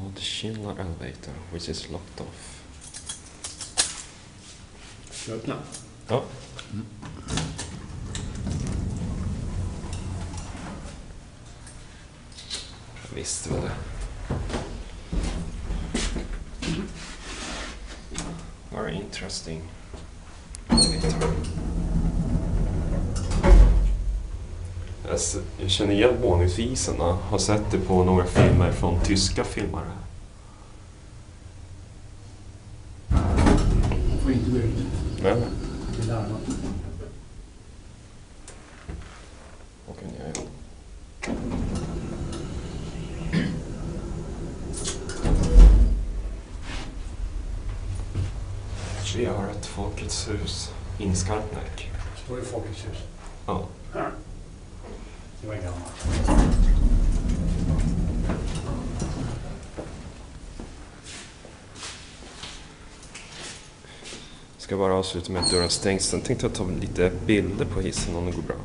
called Schindler Elevator, which is locked off. Ska jag öppna? Ja. Oh. Jag visste väl det. Very interesting. elevator. Jag s- Jag känner igen våningsisen och har sett det på några filmer från tyska filmare. Får inte gå ut. Nej. Det är larmat. Vad kunde jag göra? Vi har ett Folkets hus in i Skarpnäck. Står i Folkets hus. Ja. Jag Ska bara avsluta med att dörren stängs. Sen tänkte jag ta lite bilder på hissen om det går bra.